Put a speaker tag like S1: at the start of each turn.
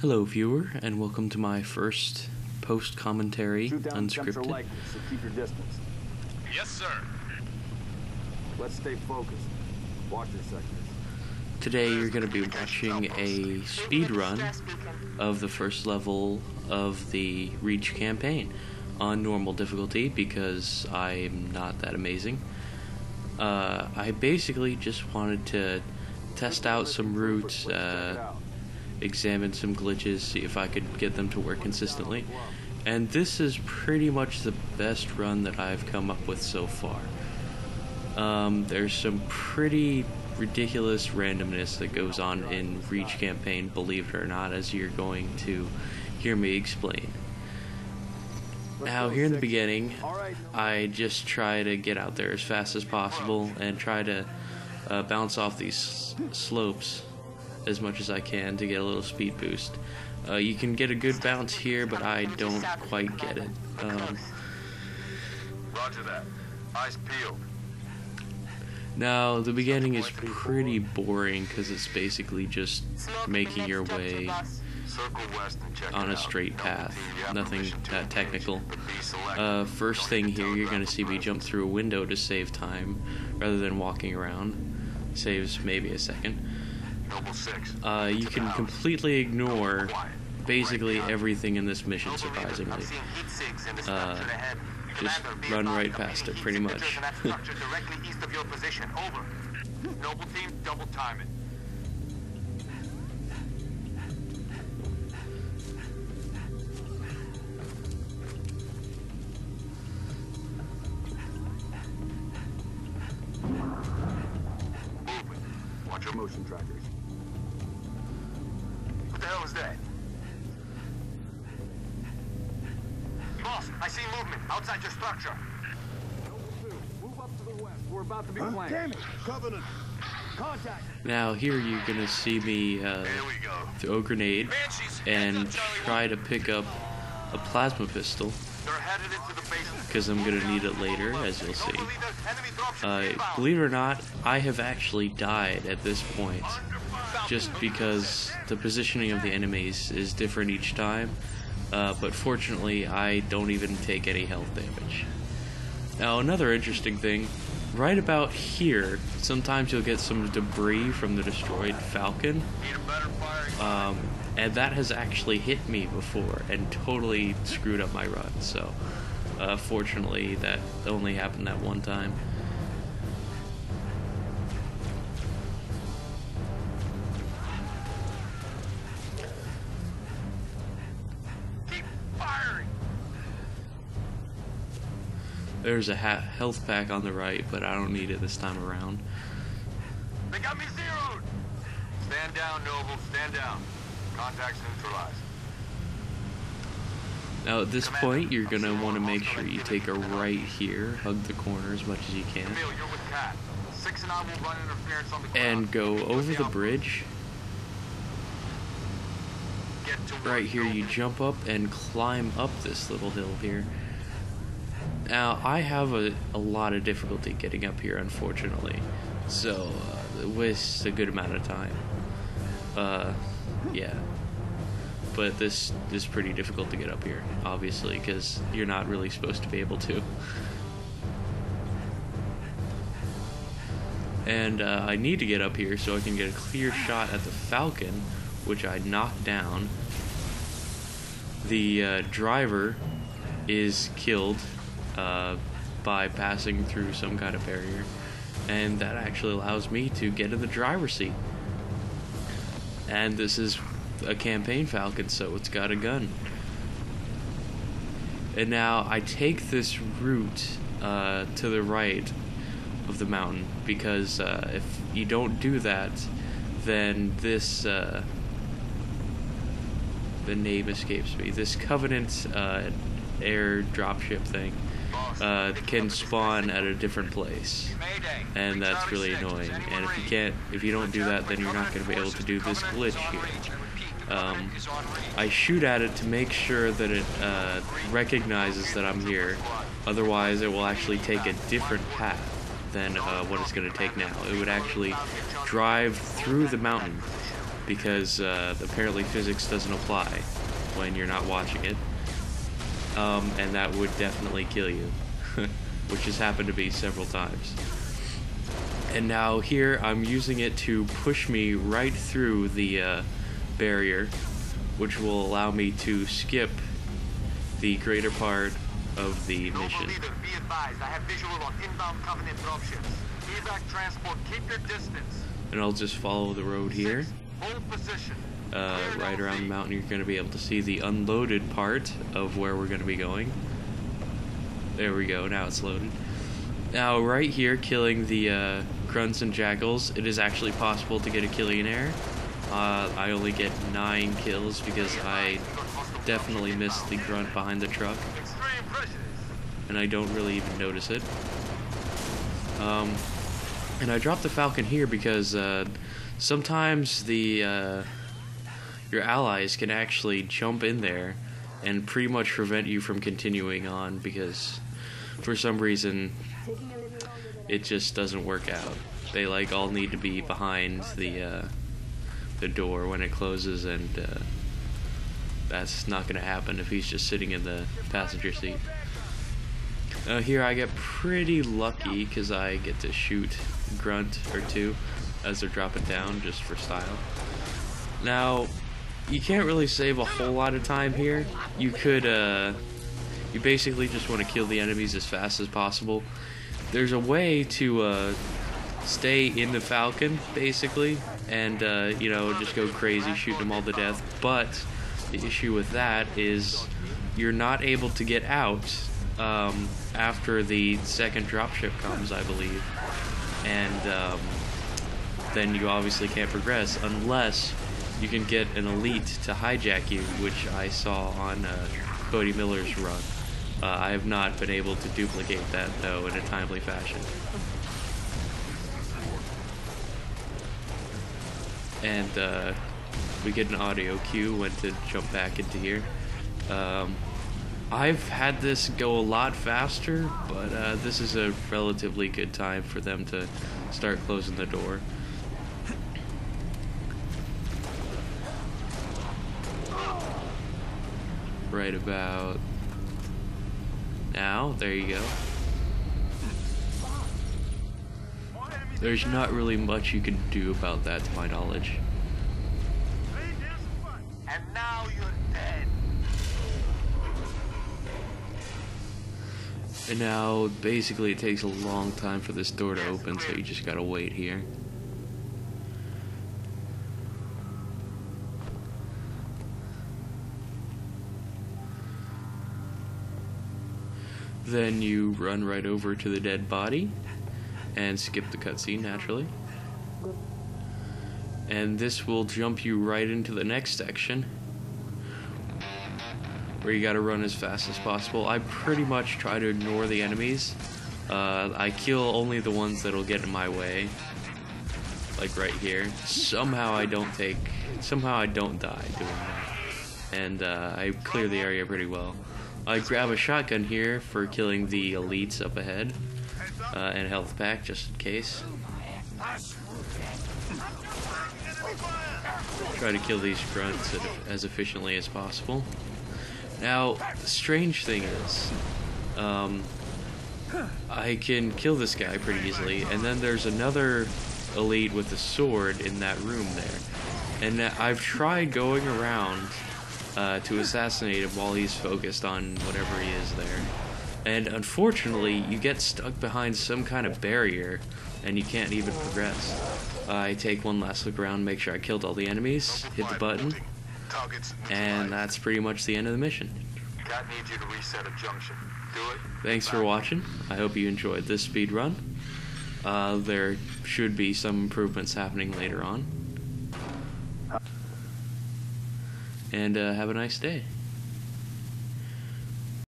S1: Hello, viewer, and welcome to my first post commentary
S2: Shoot are
S1: unscripted.
S2: likely, so keep your distance.
S3: Yes, sir.
S2: Let's stay focused. Watch your sectors.
S1: Today, you're going to be watching a speed run of the first level of the Reach campaign on normal difficulty because I'm not that amazing. Uh, I basically just wanted to test out some routes, uh,
S2: out.
S1: Examine some glitches, see if I could get them to work consistently. And this is pretty much the best run that I've come up with so far. Um, there's some pretty ridiculous randomness that goes on in Reach campaign, believe it or not, as you're going to hear me explain. Now, here in the beginning, I just try to get out there as fast as possible and try to uh, bounce off these s- slopes as much as I can to get a little speed boost. Uh, you can get a good bounce here, but I don't quite get it. Um,
S3: Roger that. Eyes peeled.
S1: now, the beginning is pretty boring because it's basically just making your way
S3: Circle west and check
S1: on a straight path.
S3: team, you have
S1: Nothing that technical.
S3: but be selective.
S1: Uh, first thing here, you're going to see me jump through a window to save time rather than walking around. Saves maybe a second. Uh, you can completely ignore basically everything in this mission, surprisingly. Uh, just run right past it, pretty much.
S3: Movement. Watch your. Motion
S2: trackers.
S3: Movement outside your structure.
S2: Move up to the west. We're about to be flanked.
S4: Damn it! Covenant!
S2: Contact.
S1: Now, here you're going to see me uh,
S3: Here we go.
S1: throw a grenade and try to pick up a plasma pistol
S3: They're headed into the basement.
S1: because I'm going to need it later, as you'll see.
S3: believe there's enemy dropships
S1: Uh, believe it or not, I have actually died at this point just because the positioning of the enemies is different each time. Uh, but fortunately, I don't even take any health damage. Now, another interesting thing right about here, sometimes you'll get some debris from the destroyed Falcon, um, and that has actually hit me before and totally screwed up my run. So, uh, fortunately, that only happened that one time. There's a ha- health pack on the right, but I don't need it this time around.
S3: They got me zeroed. Stand down, Noble. Stand down. Contacts neutralized.
S1: Now, at this point, you're gonna want to make sure you take a right here, hug the corner as much as you can,
S3: Camille, you're with Kat. Six and I will run interference on the ground.
S1: and go over the bridge.
S3: Get to
S1: Right here, you jump up and climb up this little hill here. Now, I have a, a lot of difficulty getting up here, unfortunately. So, uh, it wastes a good amount of time. Uh, yeah. But this is pretty difficult to get up here, obviously, because you're not really supposed to be able to. And uh, I need to get up here so I can get a clear shot at the Falcon, which I knocked down. The uh, driver is killed uh, by passing through some kind of barrier, and that actually allows me to get in the driver's seat. And this is a campaign Falcon, so it's got a gun. And now I take this route uh, to the right of the mountain because uh, if you don't do that, then this uh, the name escapes me. This Covenant uh, air dropship thing uh, can spawn at a different place, and that's really annoying. And if you can't, if you don't do that, then you're not going to be able to do this glitch here.
S3: I
S1: Um. I shoot at it to make sure that it uh, recognizes that I'm here. Otherwise, it will actually take a different path than uh, what it's going to take now. It would actually drive through the mountain because uh, apparently physics doesn't apply when you're not watching it. Um, and that would definitely kill you, which has happened to me several times. And now here I'm using it to push me right through the uh, barrier, which will allow me to skip the greater part of the
S3: Noble
S1: mission.
S3: leader, be advised. I have visual on inbound Covenant dropships. Evac transport, keep your distance.
S1: And I'll just follow the road here.
S3: Six, hold position.
S1: Uh, right around the mountain, you're going to be able to see the unloaded part of where we're going to be going. There we go. Now it's loaded. Now, right here, killing the uh, grunts and jackals, it is actually possible to get a Killionaire. Uh, I only get nine kills because I definitely missed the grunt behind the truck, and I don't really even notice it. Um, and I dropped the Falcon here because uh, sometimes the uh, your allies can actually jump in there and pretty much prevent you from continuing on because for some reason it just doesn't work out. They like all need to be behind the uh, the door when it closes, and uh, that's not going to happen if he's just sitting in the passenger seat. Uh, here I get pretty lucky because I get to shoot grunt or two as they're dropping down just for style. Now, you can't really save a whole lot of time here. You could, uh, you basically just want to kill the enemies as fast as possible. There's a way to, uh, stay in the Falcon, basically, and, uh, you know, just go crazy, shoot them all to death. But the issue with that is you're not able to get out um, after the second dropship comes, I believe. And um, then you obviously can't progress unless you can get an elite to hijack you, which I saw on uh, Cody Miller's run. Uh, I have not been able to duplicate that though in a timely fashion. And uh, we get an audio cue when to jump back into here. Um, I've had this go a lot faster, but uh, this is a relatively good time for them to start closing the door. Right about now, there you go. There's not really much you can do about that, to my knowledge.
S3: And now you're dead.
S1: And now, basically, it takes a long time for this door to open, so you just gotta wait here. Then you run right over to the dead body and skip the cutscene naturally. And this will jump you right into the next section where you gotta run as fast as possible. I pretty much try to ignore the enemies. Uh, I kill only the ones that'll get in my way. Like right here. Somehow I don't take. Somehow I don't die doing that. And uh, I clear the area pretty well. I grab a shotgun here for killing the elites up ahead. Uh, and health pack just in case. Try to kill these grunts as efficiently as possible. Now, the strange thing is, um, I can kill this guy pretty easily, and then there's another elite with a sword in that room there. And I've tried going around uh, to assassinate him while he's focused on whatever he is there. And unfortunately, you get stuck behind some kind of barrier, and you can't even progress. I take one last look around, make sure I killed all the enemies, hit the button, and that's pretty much the end of the mission.
S3: Kat needs you to reset a junction. Do it.
S1: Thanks for watching. I hope you enjoyed this speed run. Uh, there should be some improvements happening later on. And uh, have a nice day.